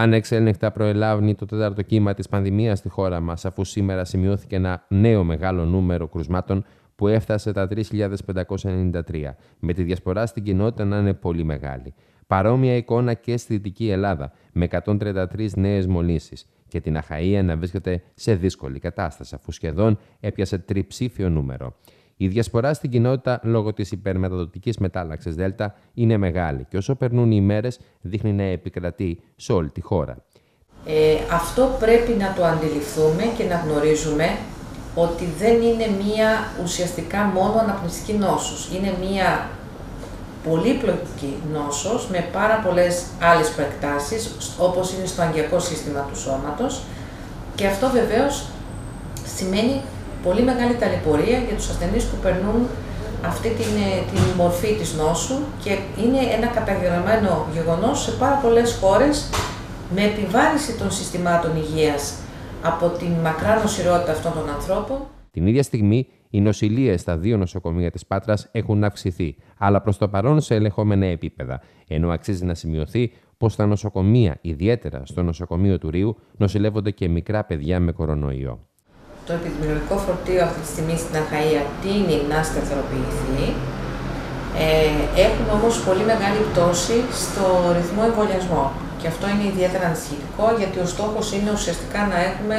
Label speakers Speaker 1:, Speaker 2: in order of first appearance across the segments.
Speaker 1: Ανεξέλεγκτα προελάβει το τέταρτο κύμα της πανδημίας στη χώρα μας, αφού σήμερα σημειώθηκε ένα νέο μεγάλο νούμερο κρουσμάτων που έφτασε τα 3.593, με τη διασπορά στην κοινότητα να είναι πολύ μεγάλη. Παρόμοια εικόνα και στη Δυτική Ελλάδα, με 133 νέες μολύσεις, και την Αχαία να βρίσκεται σε δύσκολη κατάσταση, αφού σχεδόν έπιασε τριψήφιο νούμερο. Η διασπορά στην κοινότητα λόγω της υπερμεταδοτικής μετάλλαξης Δέλτα είναι μεγάλη και όσο περνούν οι μέρες δείχνει να επικρατεί σε όλη τη χώρα.
Speaker 2: Ε, αυτό πρέπει να το αντιληφθούμε και να γνωρίζουμε ότι δεν είναι μία ουσιαστικά μόνο αναπνευστική νόσος. Είναι μία πολύπλοκη νόσος με πάρα πολλές άλλες προεκτάσεις, όπως είναι στο αγκιακό σύστημα του σώματος και αυτό βεβαίως σημαίνει πολύ μεγάλη ταλαιπωρία για τους ασθενείς που περνούν αυτή την, ε, την μορφή της νόσου και είναι ένα καταγεγραμμένο γεγονός σε πάρα πολλές χώρες με επιβάρηση των συστημάτων υγείας από την μακρά νοσηρότητα αυτών των ανθρώπων.
Speaker 1: Την ίδια στιγμή, οι νοσηλίε στα δύο νοσοκομεία της Πάτρας έχουν αυξηθεί, αλλά προς το παρόν σε ελεγχόμενα επίπεδα, ενώ αξίζει να σημειωθεί πως στα νοσοκομεία, ιδιαίτερα στο νοσοκομείο του Ρίου, νοσηλεύονται και μικρά παιδιά με κορονοϊό.
Speaker 2: Το επιδημιολογικό φορτίο αυτή τη στιγμή στην Αχαΐα τίνει να σταθεροποιηθεί. Ε, έχουμε όμως πολύ μεγάλη πτώση στο ρυθμό εμβολιασμό. Και αυτό είναι ιδιαίτερα ανησυχητικό γιατί ο στόχος είναι ουσιαστικά να έχουμε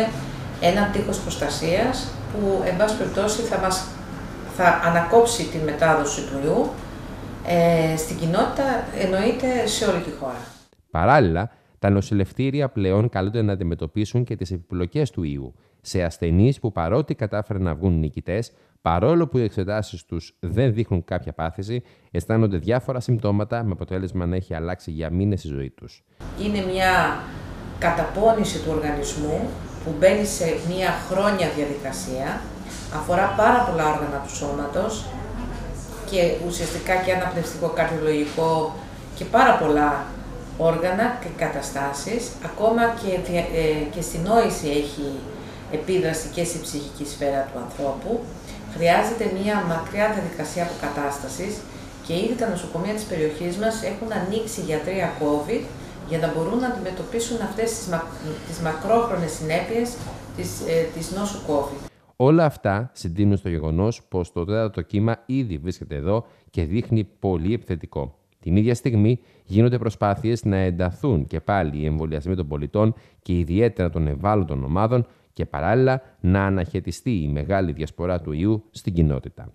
Speaker 2: ένα τείχος προστασίας που, εν πάση περιπτώσει, θα, μας, θα ανακόψει τη μετάδοση του ιού ε, στην κοινότητα, εννοείται σε όλη τη χώρα.
Speaker 1: Παράλληλα, τα νοσηλευτήρια πλέον καλούνται να αντιμετωπίσουν και τις επιπλοκές του ιού σε ασθενείς που παρότι κατάφεραν να βγουν νικητές, παρόλο που οι εξετάσεις τους δεν δείχνουν κάποια πάθηση, αισθάνονται διάφορα συμπτώματα με αποτέλεσμα να έχει αλλάξει για μήνες η ζωή τους.
Speaker 2: Είναι μια καταπώνηση του οργανισμού που μπαίνει σε μια χρόνια διαδικασία, αφορά πάρα πολλά όργανα του σώματος και ουσιαστικά και αναπνευστικό, καρδιολογικό και πάρα πολλά όργανα και καταστάσεις, ακόμα και, ε, και στην νόηση έχει επίδραση και στη ψυχική σφαίρα του ανθρώπου. Χρειάζεται μια μακριά διαδικασία αποκατάστασης και ήδη τα νοσοκομεία της περιοχής μας έχουν ανοίξει γιατρία COVID για να μπορούν να αντιμετωπίσουν αυτές τις μα... μακρόχρονες συνέπειες της ε, της νόσου COVID.
Speaker 1: Όλα αυτά συντείνουν στο γεγονός πως το τέταρτο κύμα ήδη βρίσκεται εδώ και δείχνει πολύ επιθετικό. Την ίδια στιγμή γίνονται προσπάθειες να ενταθούν και πάλι οι εμβολιασμοί των πολιτών και ιδιαίτερα των ευάλωτων ομάδων και παράλληλα να αναχαιτιστεί η μεγάλη διασπορά του ιού στην κοινότητα.